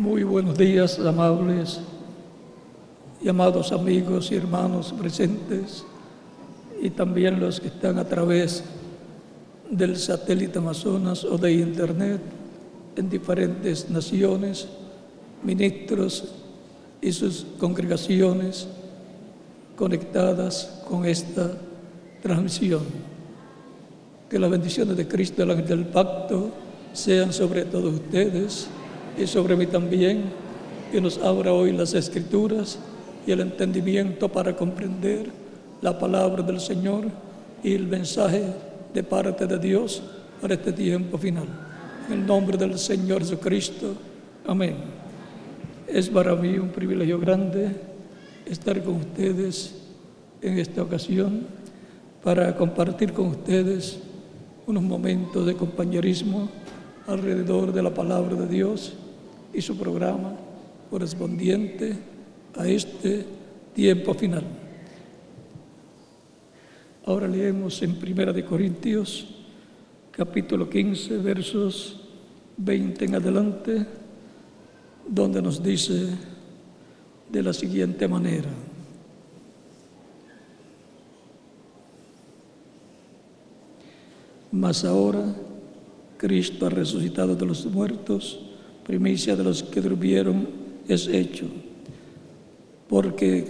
Muy buenos días, amables y amados amigos y hermanos presentes y también los que están a través del satélite Amazonas o de Internet en diferentes naciones, ministros y sus congregaciones conectadas con esta transmisión. Que las bendiciones de Cristo, el del pacto, sean sobre todos ustedes y sobre mí también, que nos abra hoy las escrituras y el entendimiento para comprender la palabra del Señor y el mensaje de parte de Dios para este tiempo final. En nombre del Señor Jesucristo. Amén. Es para mí un privilegio grande estar con ustedes en esta ocasión para compartir con ustedes unos momentos de compañerismo alrededor de la palabra de Dios y su programa correspondiente a este tiempo final. Ahora leemos en Primera de Corintios, capítulo 15, versos 20 en adelante, donde nos dice de la siguiente manera. Mas ahora Cristo ha resucitado de los muertos, primicia de los que durmieron es hecho. Porque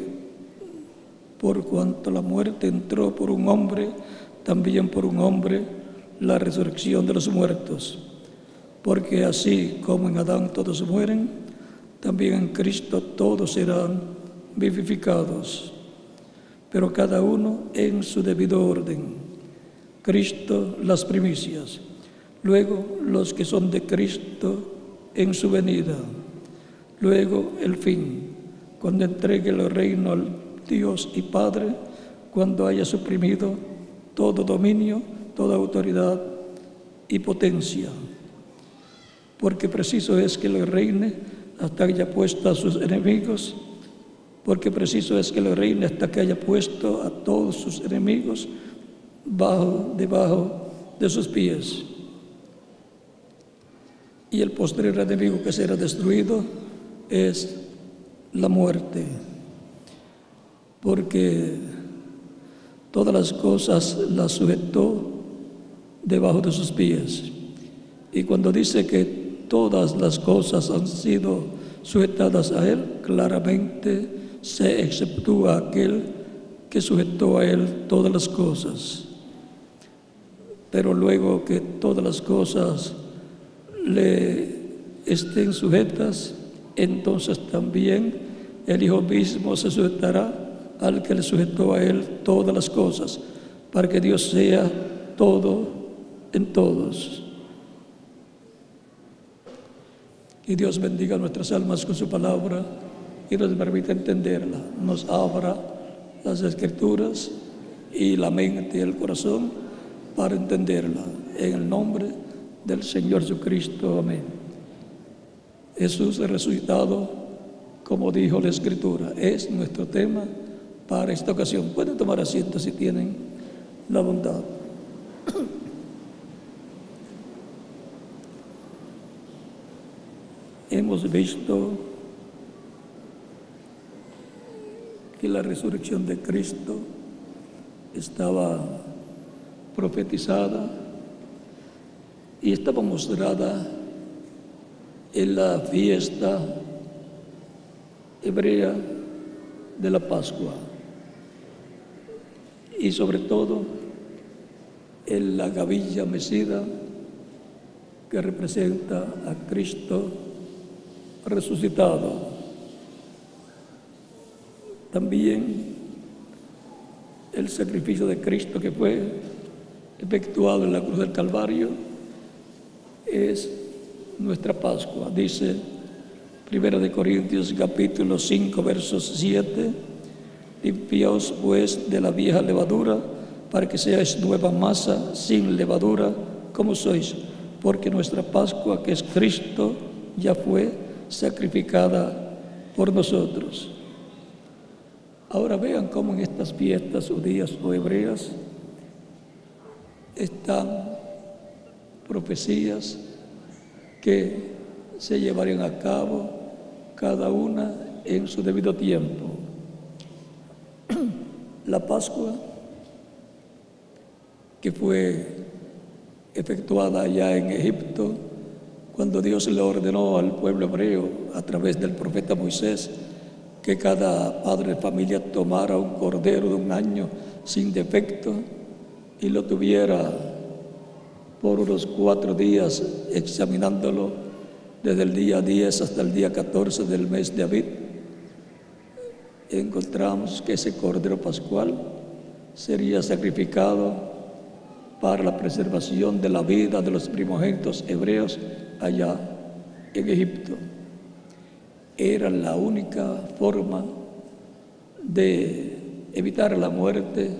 por cuanto la muerte entró por un hombre, también por un hombre la resurrección de los muertos. Porque así como en Adán todos mueren, también en Cristo todos serán vivificados, pero cada uno en su debido orden. Cristo las primicias, luego los que son de Cristo en su venida, luego el fin, cuando entregue el reino al Dios y Padre, cuando haya suprimido todo dominio, toda autoridad y potencia. Porque preciso es que le reine hasta que haya puesto a sus enemigos, porque preciso es que le reine hasta que haya puesto a todos sus enemigos bajo, debajo de sus pies. Y el posterior enemigo que será destruido es la muerte, porque todas las cosas las sujetó debajo de sus pies. Y cuando dice que todas las cosas han sido sujetadas a Él, claramente se exceptúa aquel que sujetó a Él todas las cosas. Pero luego que todas las cosas le estén sujetas, entonces también el Hijo mismo se sujetará al que le sujetó a Él todas las cosas, para que Dios sea todo en todos. Y Dios bendiga nuestras almas con su palabra y nos permita entenderla, nos abra las escrituras y la mente y el corazón para entenderla. En el nombre del Señor Jesucristo. Amén. Jesús resucitado, como dijo la Escritura, es nuestro tema para esta ocasión. Pueden tomar asiento si tienen la bondad. Hemos visto que la resurrección de Cristo estaba profetizada y estaba mostrada en la fiesta hebrea de la Pascua y sobre todo en la gavilla mecida que representa a Cristo resucitado. También el sacrificio de Cristo que fue efectuado en la cruz del Calvario es nuestra Pascua. Dice Primera de Corintios capítulo 5 versos 7, limpiaos pues de la vieja levadura para que seáis nueva masa sin levadura como sois, porque nuestra Pascua que es Cristo ya fue sacrificada por nosotros. Ahora vean cómo en estas fiestas judías o hebreas están profecías que se llevarían a cabo cada una en su debido tiempo. La Pascua, que fue efectuada allá en Egipto, cuando Dios le ordenó al pueblo hebreo a través del profeta Moisés que cada padre de familia tomara un cordero de un año sin defecto y lo tuviera por unos cuatro días examinándolo desde el día 10 hasta el día 14 del mes de Abril, encontramos que ese cordero pascual sería sacrificado para la preservación de la vida de los primogénitos hebreos allá en Egipto. Era la única forma de evitar la muerte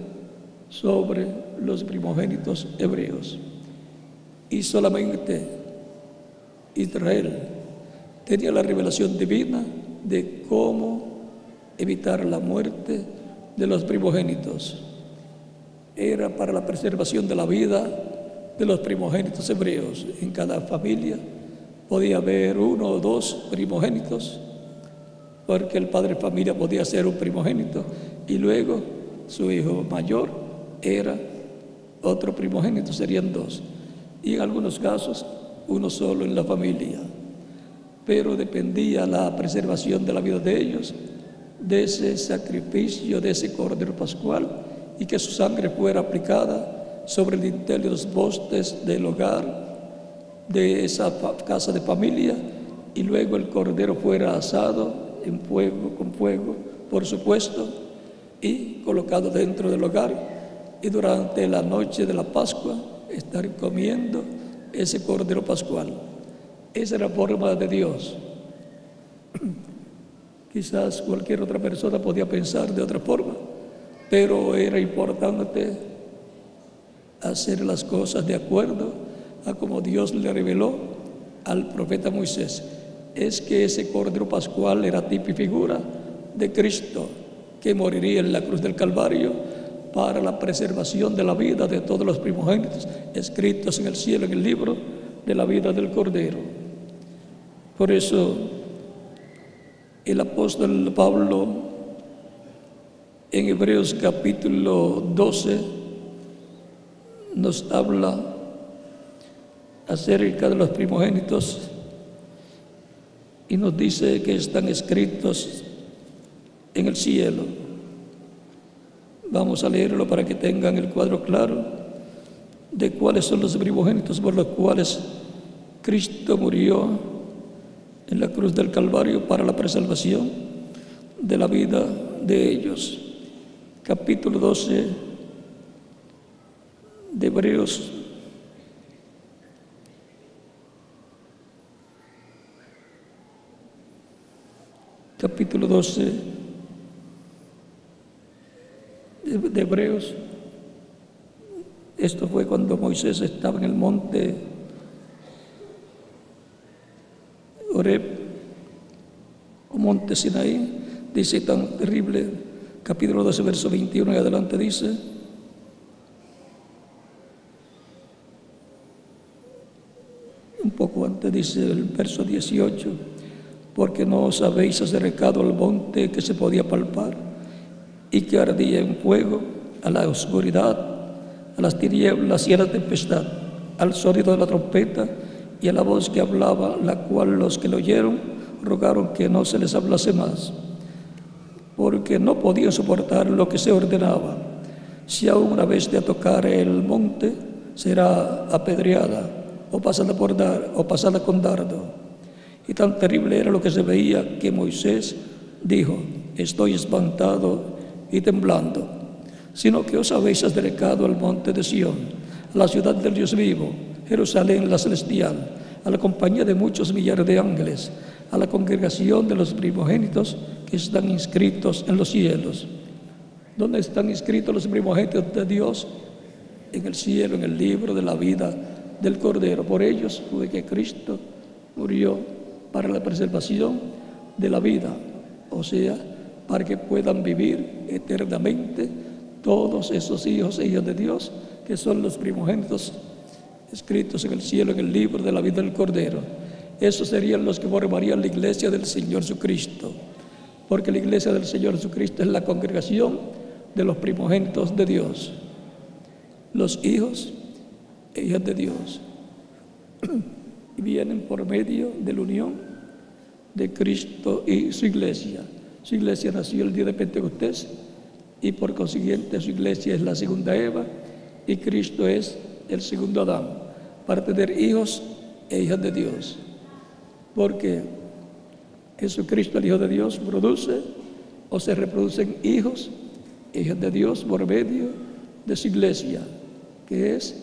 sobre los primogénitos hebreos. Y solamente Israel tenía la revelación divina de cómo evitar la muerte de los primogénitos. Era para la preservación de la vida de los primogénitos hebreos. En cada familia podía haber uno o dos primogénitos, porque el padre de familia podía ser un primogénito y luego su hijo mayor era otro primogénito, serían dos. Y en algunos casos uno solo en la familia. Pero dependía la preservación de la vida de ellos de ese sacrificio, de ese cordero pascual, y que su sangre fuera aplicada sobre el dintel de los postes del hogar, de esa casa de familia, y luego el cordero fuera asado en fuego, con fuego, por supuesto, y colocado dentro del hogar. Y durante la noche de la Pascua estar comiendo ese cordero pascual. Esa era la forma de Dios. Quizás cualquier otra persona podía pensar de otra forma, pero era importante hacer las cosas de acuerdo a como Dios le reveló al profeta Moisés. Es que ese cordero pascual era tipo y figura de Cristo que moriría en la cruz del Calvario para la preservación de la vida de todos los primogénitos escritos en el cielo en el libro de la vida del Cordero. Por eso el apóstol Pablo en Hebreos capítulo 12 nos habla acerca de los primogénitos y nos dice que están escritos en el cielo. Vamos a leerlo para que tengan el cuadro claro de cuáles son los primogénitos por los cuales Cristo murió en la cruz del Calvario para la preservación de la vida de ellos. Capítulo 12 de Hebreos. Capítulo 12 de Hebreos. Esto fue cuando Moisés estaba en el monte. Oreb o monte Sinaí, dice tan terrible, capítulo 12, verso 21 y adelante dice, un poco antes dice el verso 18, porque no os habéis acercado al monte que se podía palpar y que ardía en fuego, a la oscuridad, a las tinieblas y a la tempestad, al sonido de la trompeta y a la voz que hablaba, la cual los que lo oyeron rogaron que no se les hablase más, porque no podían soportar lo que se ordenaba. Si aún una vez de tocar el monte, será apedreada o pasada, por dar, o pasada con dardo. Y tan terrible era lo que se veía que Moisés dijo, estoy espantado y temblando, sino que os habéis acercado al monte de Sión, a la ciudad del Dios vivo, Jerusalén la celestial, a la compañía de muchos millares de ángeles, a la congregación de los primogénitos que están inscritos en los cielos. ¿Dónde están inscritos los primogénitos de Dios? En el cielo, en el libro de la vida del Cordero. Por ellos fue que Cristo murió para la preservación de la vida, o sea, para que puedan vivir eternamente todos esos hijos e de Dios que son los primogénitos escritos en el cielo, en el libro de la vida del Cordero. esos serían los que formarían la iglesia del Señor Jesucristo, porque la iglesia del Señor Jesucristo es la congregación de los primogénitos de Dios, los hijos e hijas de Dios, y vienen por medio de la unión de Cristo y su iglesia. Su iglesia nació el día de Pentecostés y por consiguiente su iglesia es la segunda Eva y Cristo es el segundo Adán, para tener hijos e hijas de Dios. Porque Jesucristo, el Hijo de Dios, produce o se reproducen hijos e hijas de Dios por medio de su iglesia, que es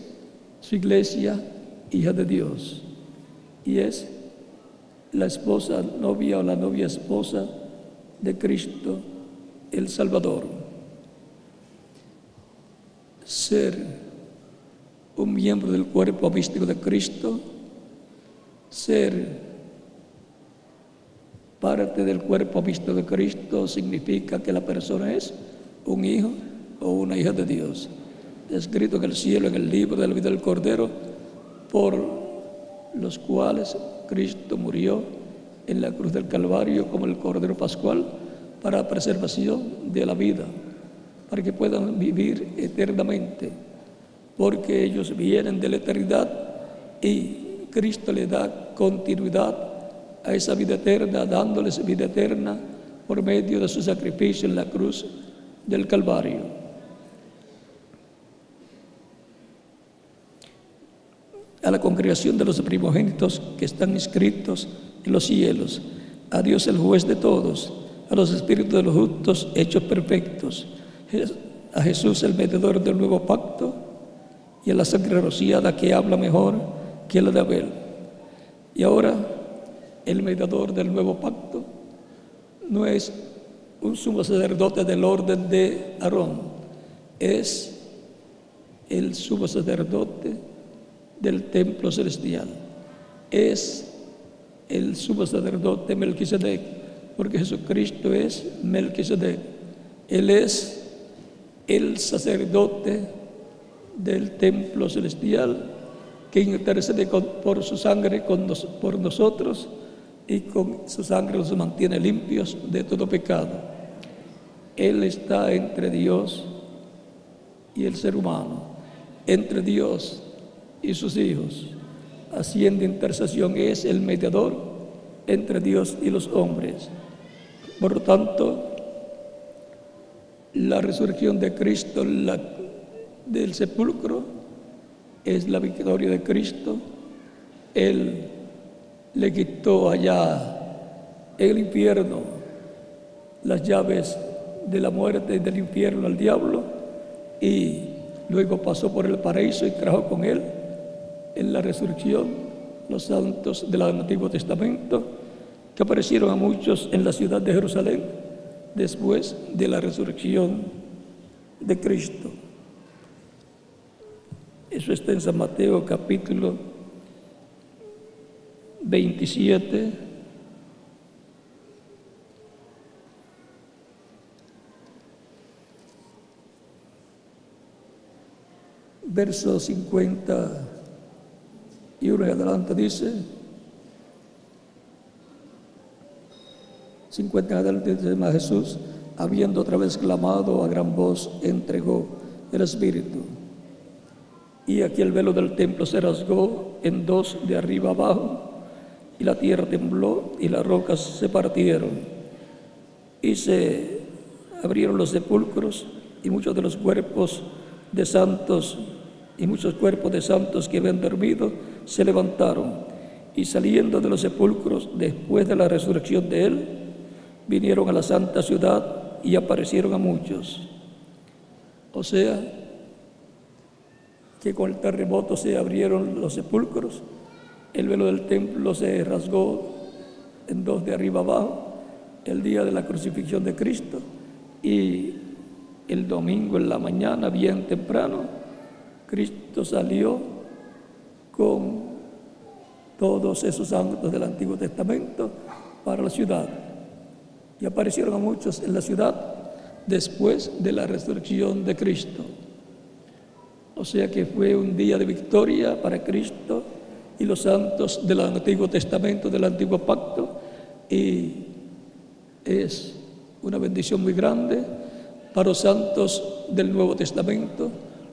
su iglesia, hija de Dios. Y es la esposa, novia o la novia esposa de Cristo, el Salvador. Ser un miembro del cuerpo místico de Cristo, ser parte del cuerpo místico de Cristo significa que la persona es un hijo o una hija de Dios. Escrito en el cielo, en el libro de la vida del Cordero, por los cuales Cristo murió en la cruz del Calvario como el Cordero Pascual para preservación de la vida, para que puedan vivir eternamente porque ellos vienen de la eternidad y Cristo le da continuidad a esa vida eterna, dándoles vida eterna por medio de su sacrificio en la cruz del Calvario. A la congregación de los primogénitos que están inscritos los cielos, a Dios el juez de todos, a los espíritus de los justos hechos perfectos, a Jesús el mediador del nuevo pacto, y a la sangre rociada que habla mejor que la de Abel. Y ahora el mediador del nuevo pacto no es un sumo sacerdote del orden de Aarón, es el sumo sacerdote del templo celestial, es el sumo sacerdote Melquisedec, porque Jesucristo es Melquisedec, Él es el sacerdote del templo celestial que intercede por su sangre con por nosotros y con su sangre nos mantiene limpios de todo pecado. Él está entre Dios y el ser humano, entre Dios y sus hijos. Haciendo intercesión es el mediador entre Dios y los hombres. Por lo tanto, la resurrección de Cristo, del sepulcro es la victoria de Cristo. Él le quitó allá el infierno las llaves de la muerte y del infierno al diablo y luego pasó por el paraíso y trajo con él en la resurrección los santos del Antiguo Testamento que aparecieron a muchos en la ciudad de Jerusalén después de la resurrección de Cristo. Eso está en San Mateo capítulo 27. Verso 50 y uno en adelante dice, 50 en adelante dice más Jesús, habiendo otra vez clamado a gran voz, entregó el Espíritu. Y aquí el velo del templo se rasgó en dos de arriba abajo, y la tierra tembló y las rocas se partieron. Y se abrieron los sepulcros y muchos de los cuerpos de santos y muchos cuerpos de santos que habían dormido se levantaron y saliendo de los sepulcros después de la resurrección de él, vinieron a la santa ciudad y aparecieron a muchos. O sea, que con el terremoto se abrieron los sepulcros, el velo del templo se rasgó en dos de arriba abajo, el día de la crucifixión de Cristo, y el domingo en la mañana, bien temprano, Cristo salió con todos esos santos del Antiguo Testamento para la ciudad. Y aparecieron a muchos en la ciudad después de la resurrección de Cristo. O sea que fue un día de victoria para Cristo y los santos del Antiguo Testamento, del Antiguo Pacto, y es una bendición muy grande para los santos del Nuevo Testamento,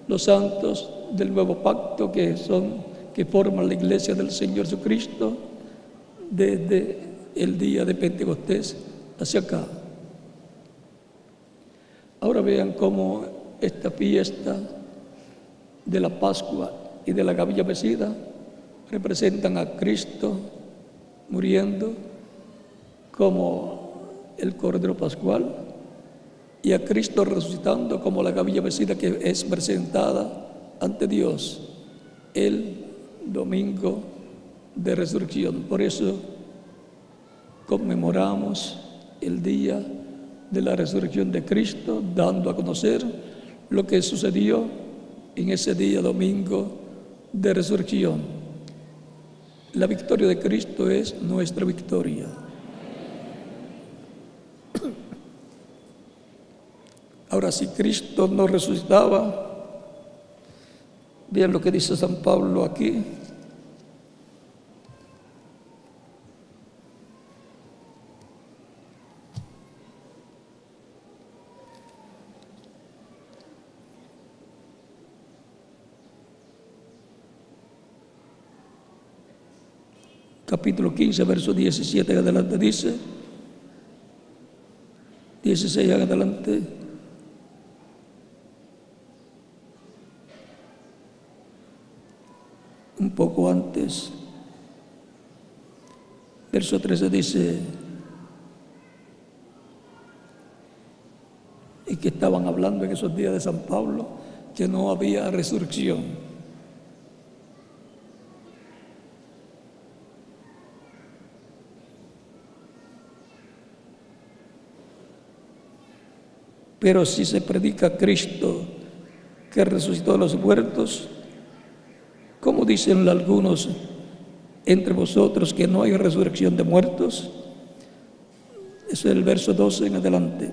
los santos del Nuevo Pacto que son que forman la iglesia del Señor Jesucristo desde el día de Pentecostés hacia acá. Ahora vean cómo esta fiesta de la Pascua y de la Gavilla Mesida representan a Cristo muriendo como el Cordero Pascual y a Cristo resucitando como la Gavilla Mesida que es presentada ante Dios el domingo de resurrección. Por eso conmemoramos el día de la resurrección de Cristo, dando a conocer lo que sucedió en ese día domingo de resurrección. La victoria de Cristo es nuestra victoria. Ahora, si Cristo no resucitaba, vean lo que dice San Pablo aquí, capítulo 15, verso 17 en adelante dice, 16 en adelante, un poco antes, verso 13 dice, y que estaban hablando en esos días de San Pablo, que no había resurrección. Pero si se predica Cristo que resucitó de los muertos, como dicen algunos entre vosotros que no hay resurrección de muertos, es el verso 12 en adelante.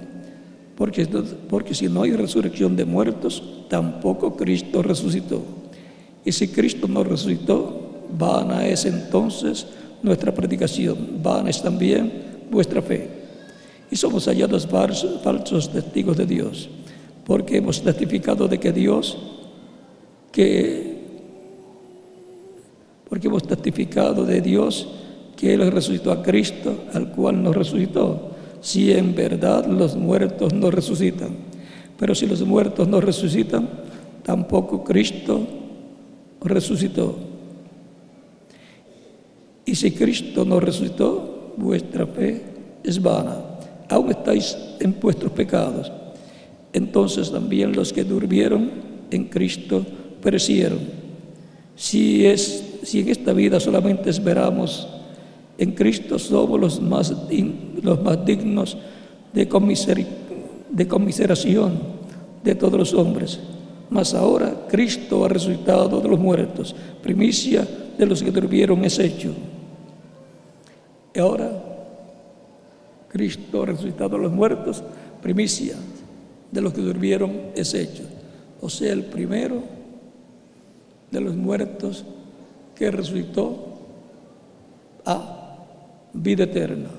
Porque, porque si no hay resurrección de muertos, tampoco Cristo resucitó. Y si Cristo no resucitó, vana es entonces nuestra predicación, vana es también vuestra fe y somos hallados falsos testigos de Dios, porque hemos testificado de que Dios, que, porque hemos testificado de Dios que Él resucitó a Cristo, al cual nos resucitó, si en verdad los muertos no resucitan. Pero si los muertos no resucitan, tampoco Cristo resucitó. Y si Cristo no resucitó, vuestra fe es vana aún estáis en vuestros pecados. Entonces también los que durmieron en Cristo perecieron. Si, es, si en esta vida solamente esperamos en Cristo, somos los más, los más dignos de, de conmiseración de todos los hombres. Mas ahora Cristo ha resucitado de los muertos, primicia de los que durmieron es hecho. Y ahora Cristo resucitado a los muertos, primicia de los que durmieron es hecho. O sea, el primero de los muertos que resucitó a vida eterna.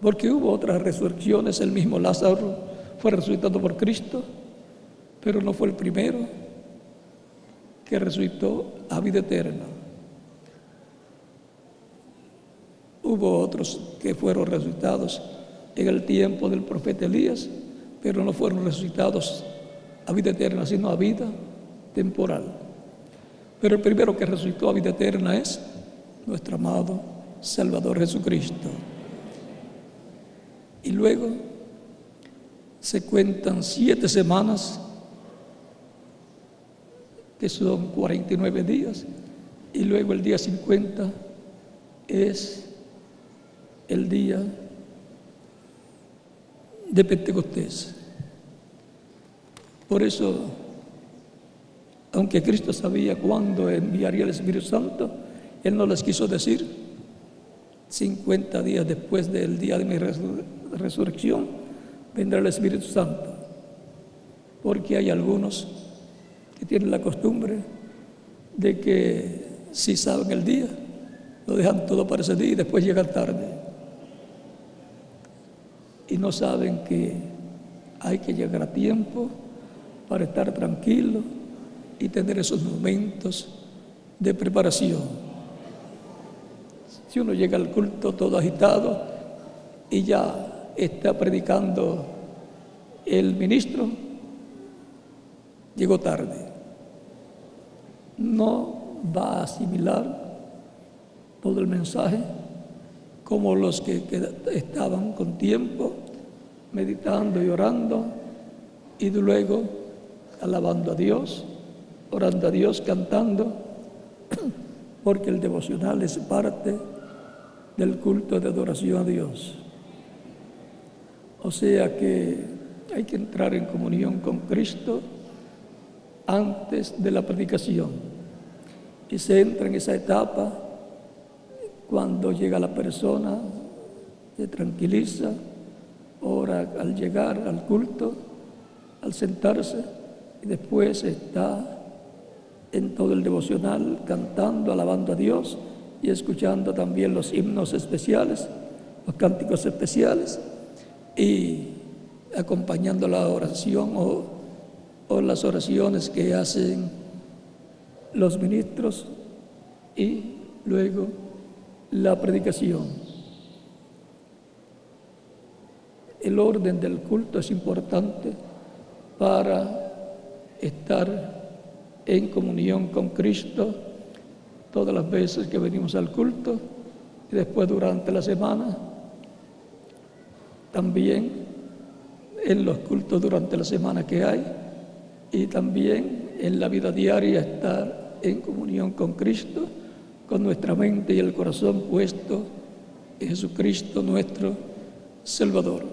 Porque hubo otras resurrecciones, el mismo Lázaro fue resucitado por Cristo, pero no fue el primero que resucitó a vida eterna. Hubo otros que fueron resucitados en el tiempo del profeta Elías, pero no fueron resucitados a vida eterna, sino a vida temporal. Pero el primero que resucitó a vida eterna es nuestro amado Salvador Jesucristo. Y luego se cuentan siete semanas, que son 49 días, y luego el día 50 es el día de Pentecostés. Por eso, aunque Cristo sabía cuándo enviaría el Espíritu Santo, Él no les quiso decir 50 días después del día de mi resurrección, vendrá el Espíritu Santo. Porque hay algunos que tienen la costumbre de que si saben el día, lo dejan todo para ese día y después llegan tarde. Y no saben que hay que llegar a tiempo para estar tranquilo y tener esos momentos de preparación. Si uno llega al culto todo agitado y ya está predicando el ministro, llegó tarde. No va a asimilar todo el mensaje como los que estaban con tiempo, meditando y orando, y luego alabando a Dios, orando a Dios, cantando, porque el devocional es parte del culto de adoración a Dios. O sea que hay que entrar en comunión con Cristo antes de la predicación. Y se entra en esa etapa cuando llega la persona, se tranquiliza, ora al llegar al culto, al sentarse, y después está en todo el devocional cantando, alabando a Dios y escuchando también los himnos especiales, los cánticos especiales y acompañando la oración o o las oraciones que hacen los ministros y luego la predicación. El orden del culto es importante para estar en comunión con Cristo todas las veces que venimos al culto y después durante la semana, también en los cultos durante la semana que hay y también en la vida diaria estar en comunión con Cristo, con nuestra mente y el corazón puesto en Jesucristo nuestro Salvador.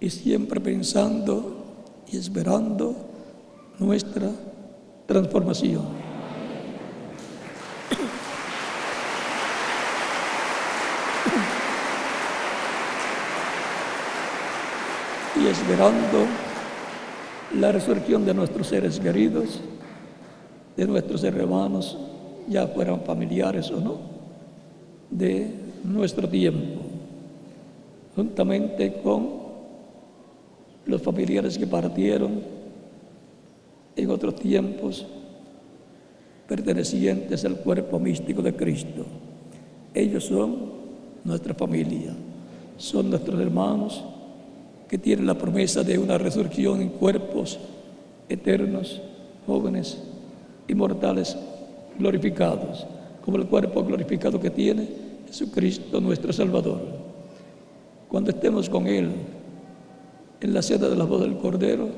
Y siempre pensando y esperando nuestra transformación. y esperando la resurrección de nuestros seres queridos, de nuestros hermanos, ya fueran familiares o no, de nuestro tiempo, juntamente con los familiares que partieron en otros tiempos pertenecientes al cuerpo místico de Cristo. Ellos son nuestra familia, son nuestros hermanos, que tiene la promesa de una resurrección en cuerpos eternos, jóvenes, inmortales, glorificados, como el cuerpo glorificado que tiene Jesucristo nuestro Salvador. Cuando estemos con Él en la cena de la voz del Cordero,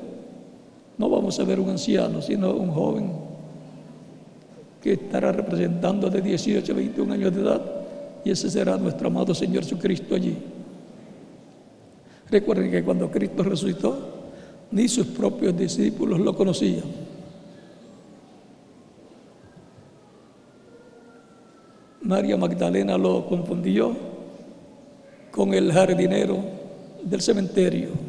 no vamos a ver un anciano, sino un joven que estará representando de 18 a 21 años de edad, y ese será nuestro amado Señor Jesucristo allí. Recuerden que cuando Cristo resucitó, ni sus propios discípulos lo conocían. María Magdalena lo confundió con el jardinero del cementerio.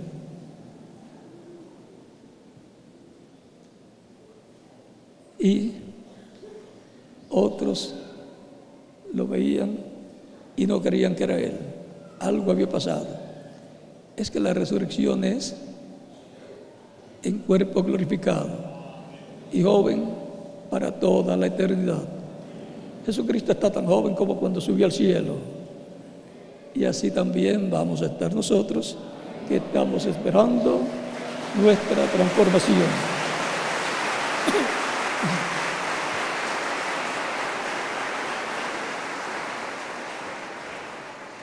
Y otros lo veían y no creían que era él. Algo había pasado es que la resurrección es en cuerpo glorificado y joven para toda la eternidad. Jesucristo está tan joven como cuando subió al cielo. Y así también vamos a estar nosotros que estamos esperando nuestra transformación.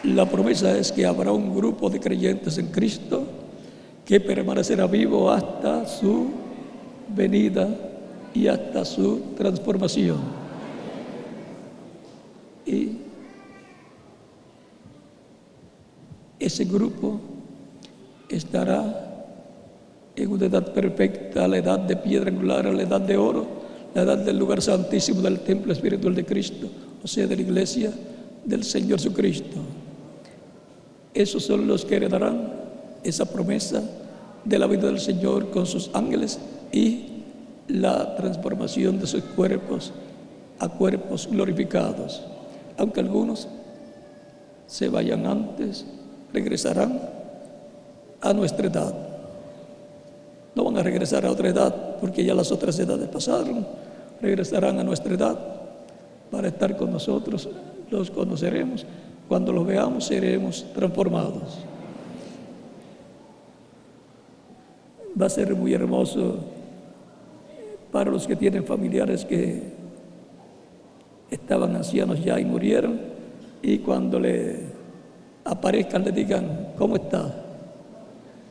La promesa es que habrá un grupo de creyentes en Cristo que permanecerá vivo hasta su venida y hasta su transformación. Y ese grupo estará en una edad perfecta, la edad de piedra angular, la edad de oro, la edad del lugar santísimo del templo espiritual de Cristo, o sea, de la iglesia del Señor Jesucristo. Esos son los que heredarán esa promesa de la vida del Señor con sus ángeles y la transformación de sus cuerpos a cuerpos glorificados, aunque algunos se vayan antes, regresarán a nuestra edad. No van a regresar a otra edad porque ya las otras edades pasaron, regresarán a nuestra edad para estar con nosotros, los conoceremos, cuando los veamos seremos transformados. Va a ser muy hermoso para los que tienen familiares que estaban ancianos ya y murieron, y cuando le aparezcan le digan, ¿cómo está?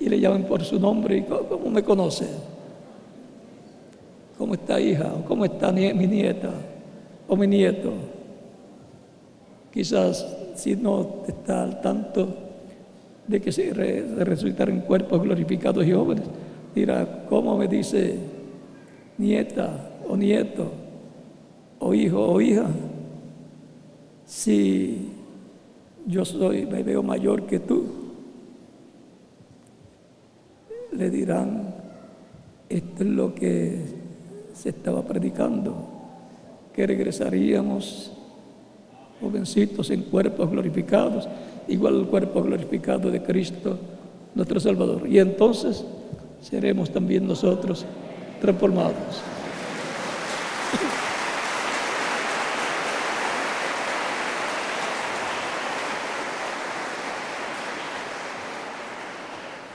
Y le llamen por su nombre, y ¿cómo me conoce? ¿Cómo está hija? ¿Cómo está mi nieta? ¿O mi nieto? Quizás si no está al tanto de que se, resucitarán cuerpos glorificados y jóvenes, dirá, ¿cómo me dice nieta o nieto o hijo o hija, si yo soy, me veo mayor que tú, le dirán, esto es lo que se estaba predicando, que regresaríamos jovencitos en cuerpos glorificados, igual al cuerpo glorificado de Cristo, nuestro Salvador. Y entonces seremos también nosotros transformados.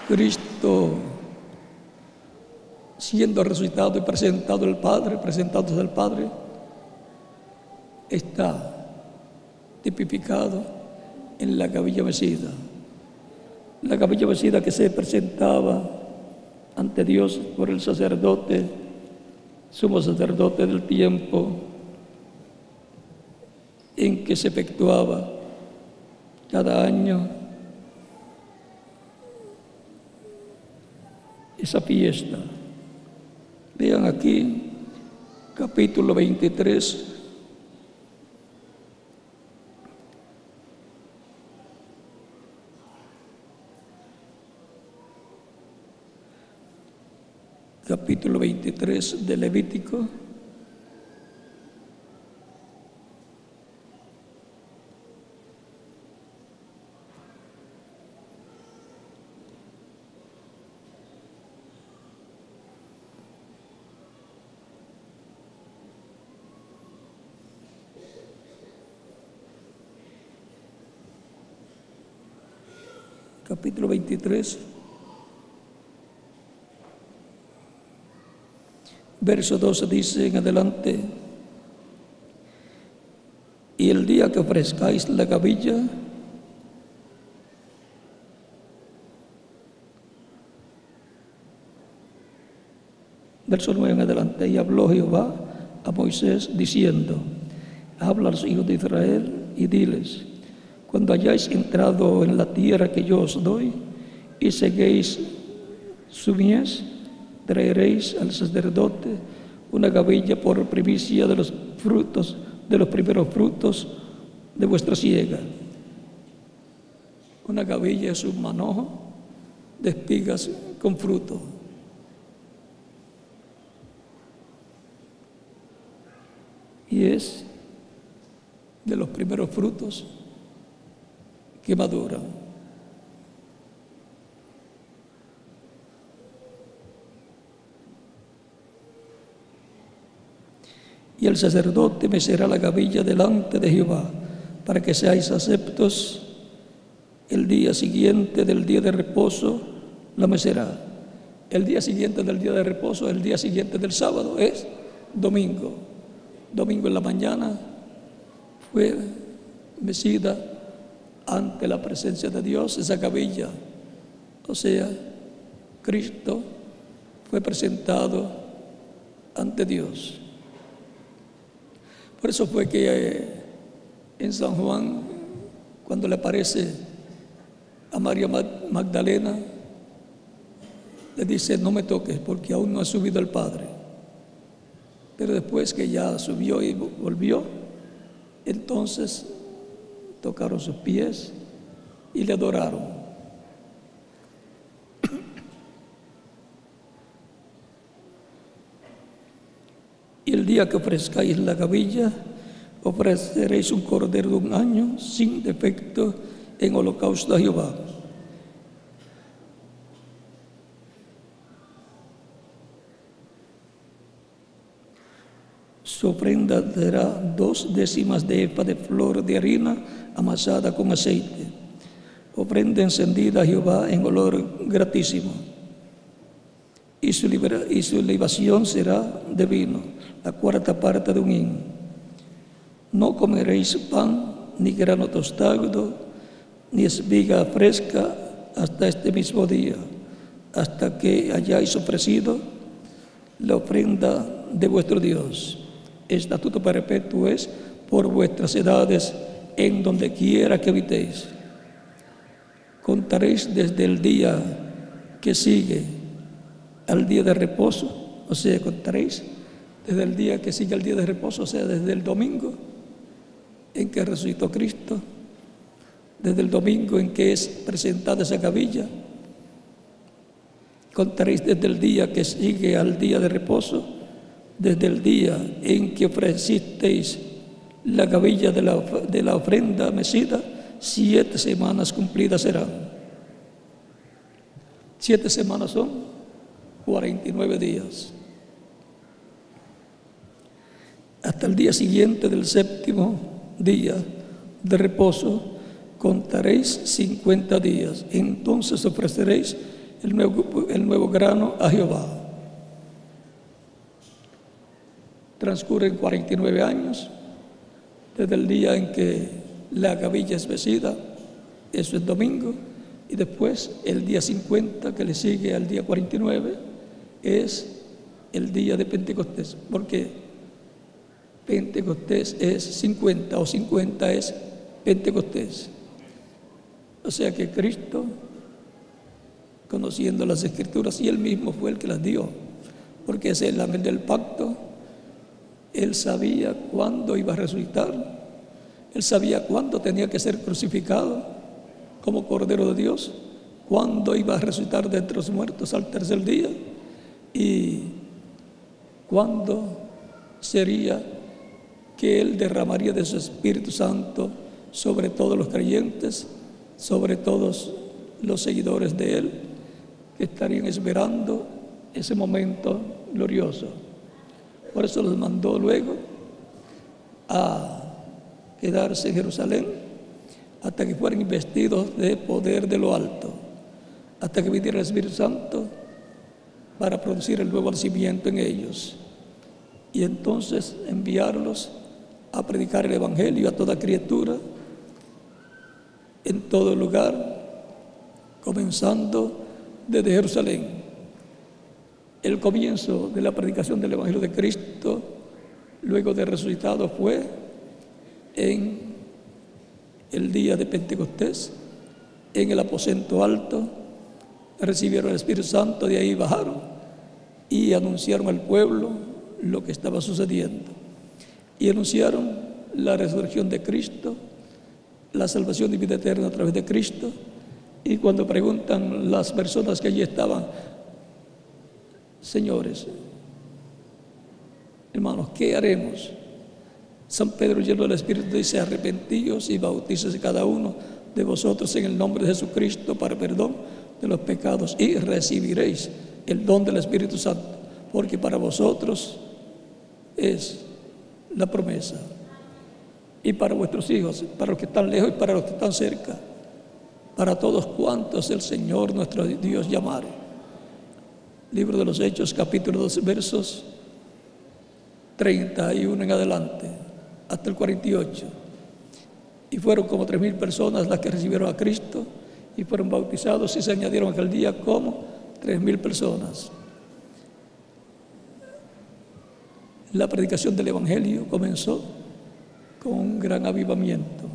Cristo, siendo resucitado y presentado al Padre, presentándose al Padre, está tipificado en la cabilla vestida. La cabilla vestida que se presentaba ante Dios por el sacerdote, sumo sacerdote del tiempo en que se efectuaba cada año esa fiesta. Vean aquí, capítulo 23, capítulo 23 de Levítico. Capítulo 23. Verso 12 dice en adelante, y el día que ofrezcáis la gavilla, verso 9 en adelante, y habló Jehová a Moisés diciendo, habla a los hijos de Israel y diles, cuando hayáis entrado en la tierra que yo os doy y seguéis su mies, traeréis al sacerdote una gavilla por primicia de los frutos, de los primeros frutos de vuestra siega. Una gavilla es un manojo de espigas con fruto. Y es de los primeros frutos que maduran. Y el sacerdote mecerá la gavilla delante de Jehová, para que seáis aceptos el día siguiente del día de reposo, la mecerá. El día siguiente del día de reposo, el día siguiente del sábado, es domingo. Domingo en la mañana fue mecida ante la presencia de Dios esa gavilla. O sea, Cristo fue presentado ante Dios. Por eso fue que eh, en San Juan, cuando le aparece a María Magdalena, le dice, no me toques porque aún no ha subido el Padre. Pero después que ya subió y volvió, entonces tocaron sus pies y le adoraron. Y el día que ofrezcáis la gavilla, ofreceréis un cordero de un año sin defecto en holocausto a Jehová. Su ofrenda será dos décimas de efa de flor de harina amasada con aceite. Ofrenda encendida a Jehová en olor gratísimo. Y su, su libación será de vino, la cuarta parte de un hin. No comeréis pan, ni grano tostado, ni espiga fresca hasta este mismo día, hasta que hayáis ofrecido la ofrenda de vuestro Dios estatuto perpetuo es por vuestras edades en donde quiera que habitéis. Contaréis desde el día que sigue al día de reposo, o sea, contaréis desde el día que sigue al día de reposo, o sea, desde el domingo en que resucitó Cristo, desde el domingo en que es presentada esa cabilla, contaréis desde el día que sigue al día de reposo, desde el día en que ofrecisteis la gavilla de la, de la ofrenda mesida, siete semanas cumplidas serán. Siete semanas son 49 días. Hasta el día siguiente del séptimo día de reposo contaréis 50 días. Entonces ofreceréis el nuevo, el nuevo grano a Jehová. Transcurren 49 años desde el día en que la gavilla es vestida, eso es domingo, y después el día 50 que le sigue al día 49 es el día de Pentecostés, porque Pentecostés es 50 o 50 es Pentecostés. O sea que Cristo, conociendo las escrituras, y él mismo fue el que las dio, porque es el amén del pacto, él sabía cuándo iba a resucitar. Él sabía cuándo tenía que ser crucificado como Cordero de Dios, cuándo iba a resucitar de entre los muertos al tercer día y cuándo sería que Él derramaría de su Espíritu Santo sobre todos los creyentes, sobre todos los seguidores de Él, que estarían esperando ese momento glorioso. Por eso los mandó luego a quedarse en Jerusalén hasta que fueran investidos de poder de lo alto, hasta que viniera el Espíritu Santo para producir el nuevo nacimiento en ellos. Y entonces enviarlos a predicar el Evangelio a toda criatura, en todo lugar, comenzando desde Jerusalén. El comienzo de la predicación del Evangelio de Cristo, luego de resucitado, fue en el día de Pentecostés, en el aposento alto, recibieron el Espíritu Santo, de ahí bajaron y anunciaron al pueblo lo que estaba sucediendo. Y anunciaron la resurrección de Cristo, la salvación de vida eterna a través de Cristo. Y cuando preguntan las personas que allí estaban, Señores, hermanos, ¿qué haremos? San Pedro lleno del Espíritu dice, arrepentíos y bautícese cada uno de vosotros en el nombre de Jesucristo para perdón de los pecados y recibiréis el don del Espíritu Santo, porque para vosotros es la promesa. Y para vuestros hijos, para los que están lejos y para los que están cerca, para todos cuantos el Señor nuestro Dios llamare. Libro de los Hechos, capítulo 12, versos 31 en adelante, hasta el 48. Y fueron como tres mil personas las que recibieron a Cristo y fueron bautizados y se añadieron aquel día como tres mil personas. La predicación del Evangelio comenzó con un gran avivamiento,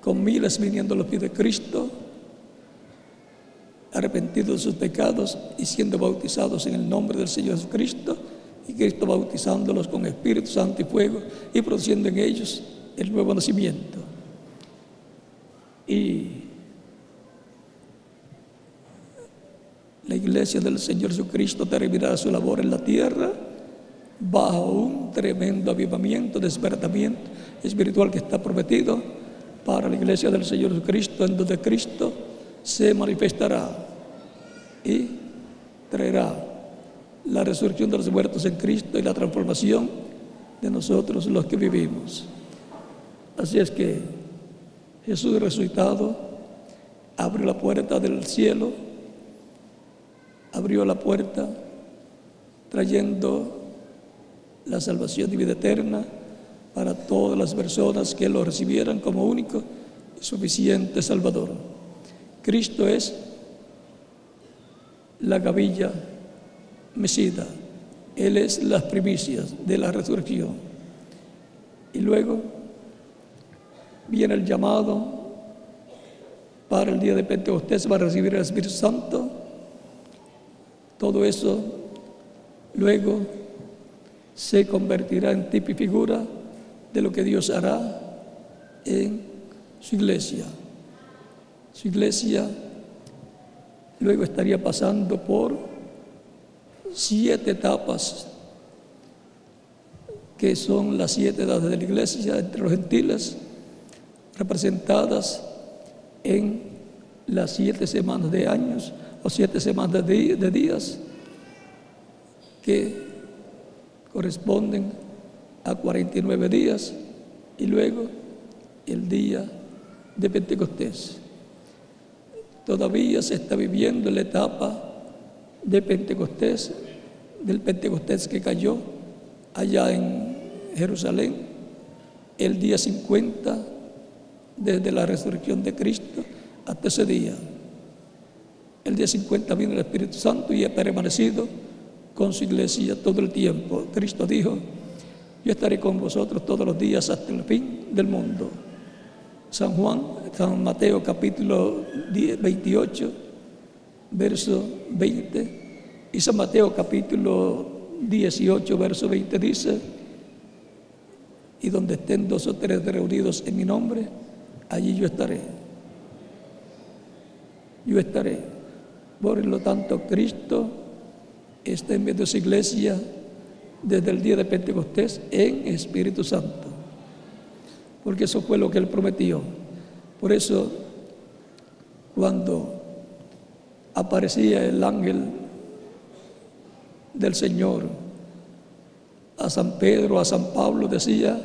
con miles viniendo a los pies de Cristo arrepentidos de sus pecados y siendo bautizados en el nombre del Señor Jesucristo, y Cristo bautizándolos con Espíritu Santo y fuego y produciendo en ellos el nuevo nacimiento. Y la iglesia del Señor Jesucristo terminará su labor en la tierra bajo un tremendo avivamiento, despertamiento espiritual que está prometido para la iglesia del Señor Jesucristo, en donde Cristo se manifestará y traerá la resurrección de los muertos en Cristo y la transformación de nosotros los que vivimos. Así es que Jesús resucitado abrió la puerta del cielo, abrió la puerta trayendo la salvación y vida eterna para todas las personas que lo recibieran como único y suficiente Salvador. Cristo es la gavilla mesida. Él es las primicias de la resurrección. Y luego viene el llamado para el día de Pentecostés, va a recibir el Espíritu Santo. Todo eso luego se convertirá en tipo y figura de lo que Dios hará en su iglesia. Su iglesia luego estaría pasando por siete etapas que son las siete edades de la iglesia entre los gentiles, representadas en las siete semanas de años o siete semanas de, días que corresponden a 49 días y luego el día de Pentecostés. Todavía se está viviendo la etapa de Pentecostés, del Pentecostés que cayó allá en Jerusalén, el día 50 desde la resurrección de Cristo hasta ese día. El día 50 vino el Espíritu Santo y ha permanecido con su iglesia todo el tiempo. Cristo dijo, yo estaré con vosotros todos los días hasta el fin del mundo. San Juan, San Mateo capítulo 28, verso 20, y San Mateo capítulo 18, verso 20 dice, y donde estén dos o tres reunidos en mi nombre, allí yo estaré. Yo estaré. Por lo tanto, Cristo está en medio de su iglesia desde el día de Pentecostés en Espíritu Santo. Porque eso fue lo que él prometió. Por eso, cuando aparecía el ángel del Señor a San Pedro, a San Pablo, decía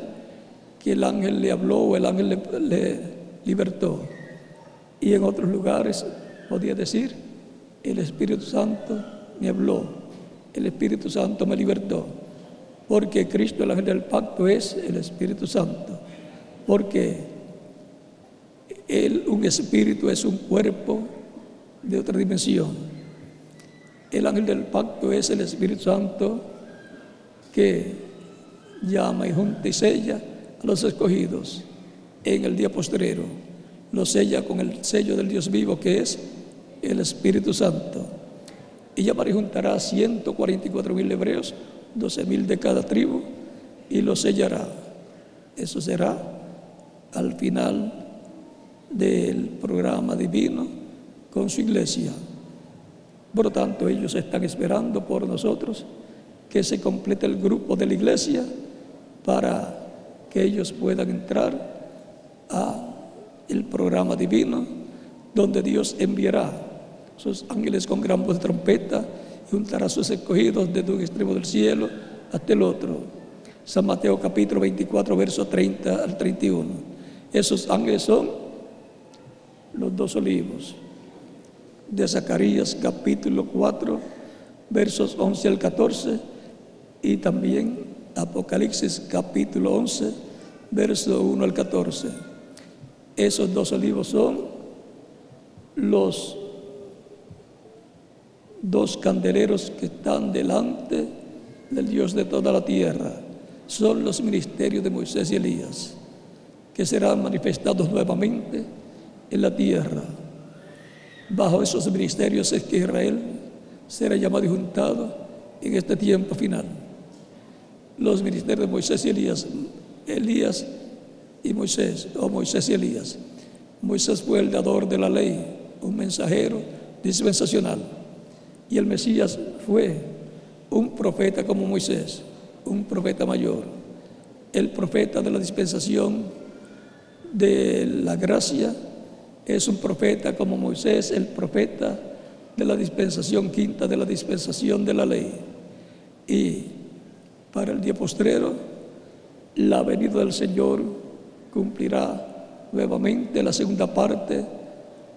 que el ángel le habló el ángel le, le libertó. Y en otros lugares podía decir, el Espíritu Santo me habló el Espíritu Santo me libertó. Porque Cristo, el ángel del pacto, es el Espíritu Santo. Porque él, un espíritu es un cuerpo de otra dimensión. El ángel del pacto es el Espíritu Santo que llama y junta y sella a los escogidos en el día postrero. Lo sella con el sello del Dios vivo que es el Espíritu Santo. Ella juntará 144 mil hebreos, 12 mil de cada tribu, y los sellará. Eso será al final del programa divino con su iglesia. Por lo tanto, ellos están esperando por nosotros que se complete el grupo de la iglesia para que ellos puedan entrar a el programa divino donde Dios enviará sus ángeles con gran voz de trompeta y juntará sus escogidos desde un extremo del cielo hasta el otro. San Mateo capítulo 24, verso 30 al 31. Esos ángeles son los dos olivos. De Zacarías capítulo 4, versos 11 al 14 y también Apocalipsis capítulo 11, verso 1 al 14. Esos dos olivos son los dos candeleros que están delante del Dios de toda la tierra. Son los ministerios de Moisés y Elías, que serán manifestados nuevamente en la tierra. Bajo esos ministerios es que Israel será llamado y juntado en este tiempo final. Los ministerios de Moisés y Elías, Elías y Moisés, o Moisés y Elías. Moisés fue el dador de la ley, un mensajero dispensacional Y el Mesías fue un profeta como Moisés, un profeta mayor, el profeta de la dispensación de la gracia, es un profeta como Moisés, el profeta de la dispensación quinta, de la dispensación de la ley. Y para el día postrero, la venida del Señor cumplirá nuevamente la segunda parte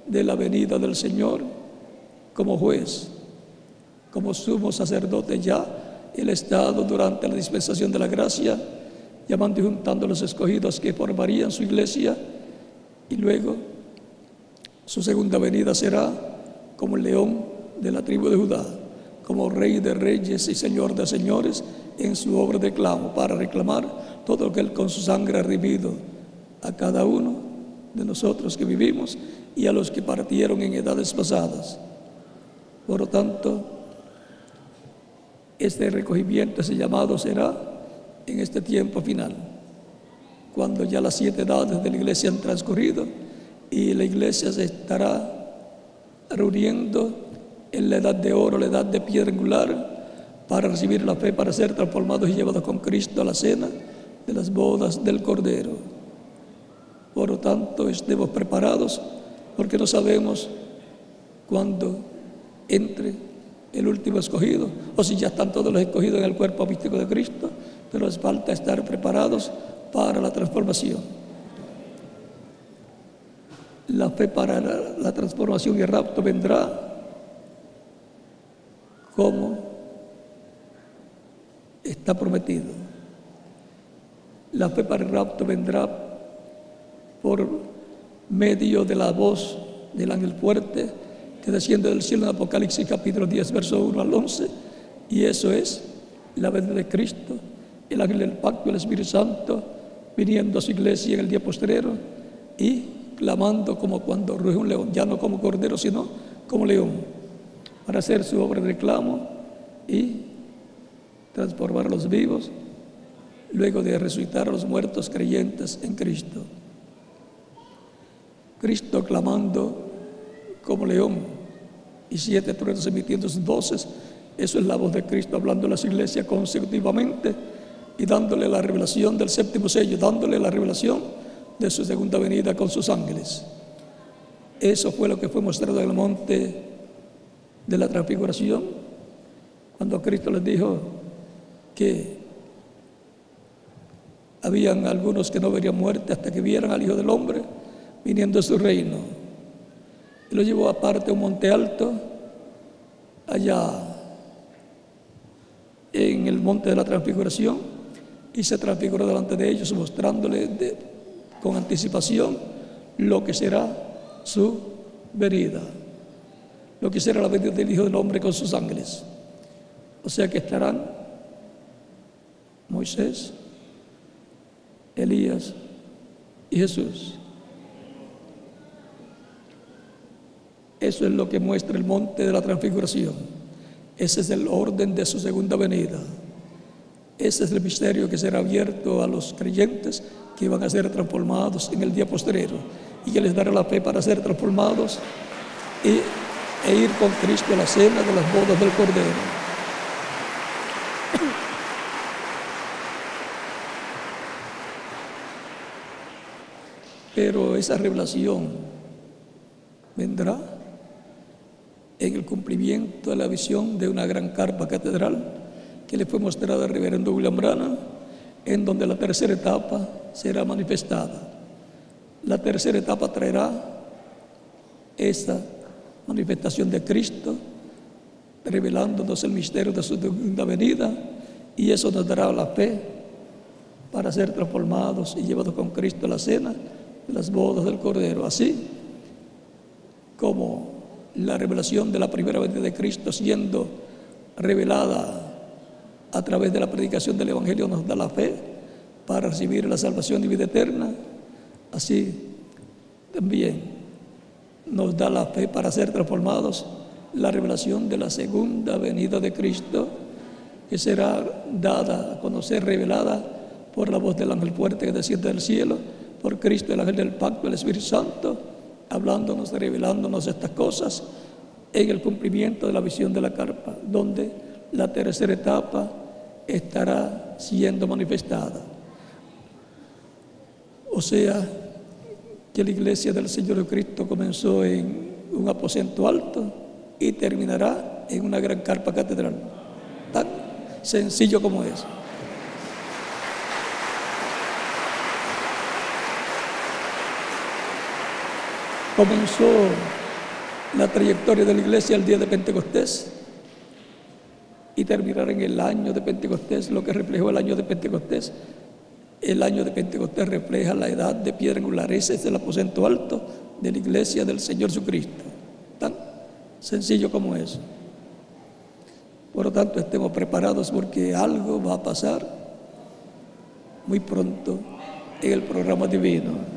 de la venida del Señor como juez, como sumo sacerdote ya, el Estado durante la dispensación de la gracia, llamando y juntando a los escogidos que formarían su iglesia, y luego su segunda venida será como el león de la tribu de Judá, como rey de reyes y señor de señores en su obra de clamo, para reclamar todo lo que él con su sangre ha a cada uno de nosotros que vivimos y a los que partieron en edades pasadas. Por lo tanto, este recogimiento, ese llamado será en este tiempo final, cuando ya las siete edades de la iglesia han transcurrido y la iglesia se estará reuniendo en la edad de oro, la edad de piedra angular, para recibir la fe, para ser transformados y llevados con Cristo a la cena de las bodas del Cordero. Por lo tanto, estemos preparados porque no sabemos cuándo entre el último escogido o si ya están todos los escogidos en el cuerpo místico de Cristo, pero es falta estar preparados para la transformación. La fe para la, transformación y el rapto vendrá como está prometido. La fe para el rapto vendrá por medio de la voz del ángel fuerte que desciende del cielo en Apocalipsis capítulo 10, verso 1 al 11, y eso es la venida de Cristo, el ángel del pacto, el Espíritu Santo, viniendo a su iglesia en el día postrero y clamando como cuando ruge un león, ya no como cordero, sino como león, para hacer su obra de reclamo y transformar a los vivos, luego de resucitar a los muertos creyentes en Cristo. Cristo clamando como león y siete truenos emitiendo sus voces. Eso es la voz de Cristo hablando a las iglesias consecutivamente y dándole la revelación del séptimo sello, dándole la revelación de su segunda venida con sus ángeles. Eso fue lo que fue mostrado en el monte de la transfiguración, cuando Cristo les dijo que habían algunos que no verían muerte hasta que vieran al Hijo del Hombre viniendo a su reino. Y lo llevó aparte a un monte alto, allá en el monte de la transfiguración, y se transfiguró delante de ellos, mostrándole con anticipación lo que será su venida, lo que será la venida del Hijo del Hombre con sus ángeles. O sea que estarán Moisés, Elías y Jesús. Eso es lo que muestra el monte de la transfiguración. Ese es el orden de su segunda venida. Ese es el misterio que será abierto a los creyentes que van a ser transformados en el día posterior y que les dará la fe para ser transformados y, e ir con Cristo a la cena de las bodas del Cordero. Pero esa revelación vendrá en el cumplimiento de la visión de una gran carpa catedral que le fue mostrada al reverendo William Brana, en donde la tercera etapa será manifestada. La tercera etapa traerá esta manifestación de Cristo, revelándonos el misterio de su segunda venida, y eso nos dará la fe para ser transformados y llevados con Cristo a la cena las bodas del Cordero. Así la revelación de la primera venida de Cristo siendo revelada a través de la predicación del Evangelio nos da la fe para recibir la salvación y vida eterna, así también nos da la fe para ser transformados. La revelación de la segunda venida de Cristo, que será dada a conocer, revelada por la voz del ángel fuerte que desciende del cielo por Cristo, el ángel del pacto, el Espíritu Santo, hablándonos, revelándonos estas cosas en el cumplimiento de la visión de la carpa, donde la tercera etapa estará siendo manifestada. O sea, que la iglesia del Señor Cristo comenzó en un aposento alto y terminará en una gran carpa catedral. Tan sencillo como es. Comenzó la trayectoria de la iglesia el día de Pentecostés y terminará en el año de Pentecostés, lo que reflejó el año de Pentecostés el año de Pentecostés refleja la edad de piedra angular. Ese es el aposento alto de la iglesia del Señor Jesucristo. Tan sencillo como eso. Por lo tanto, estemos preparados porque algo va a pasar muy pronto en el programa divino.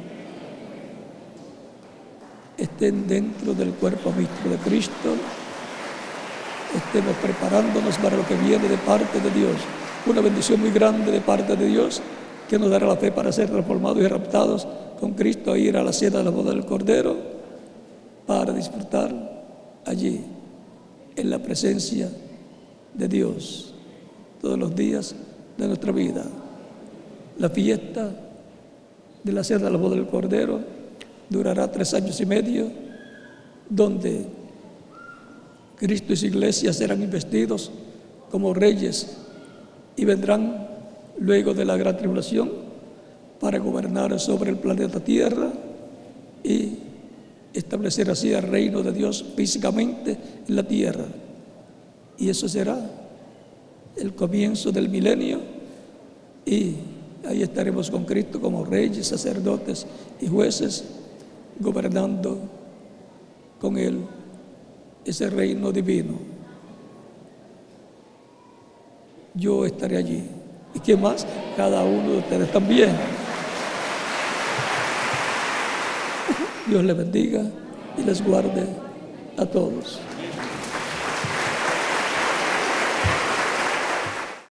Estén dentro del cuerpo místico de Cristo. Estemos preparándonos para lo que viene de parte de Dios. Una bendición muy grande de parte de Dios que nos dará la fe para ser transformados y raptados con Cristo e ir a la cena de la boda del Cordero para disfrutar allí en la presencia de Dios todos los días de nuestra vida. La fiesta de la cena de la boda del Cordero durará tres años y medio, donde Cristo y su iglesia serán investidos como reyes y vendrán luego de la gran tribulación para gobernar sobre el planeta Tierra y establecer así el reino de Dios físicamente en la tierra. Y eso será el comienzo del milenio y ahí estaremos con Cristo como reyes, sacerdotes y jueces, gobernando con Él ese reino divino. Yo estaré allí. ¿Y qué más? Cada uno de ustedes también. Dios les bendiga y les guarde a todos.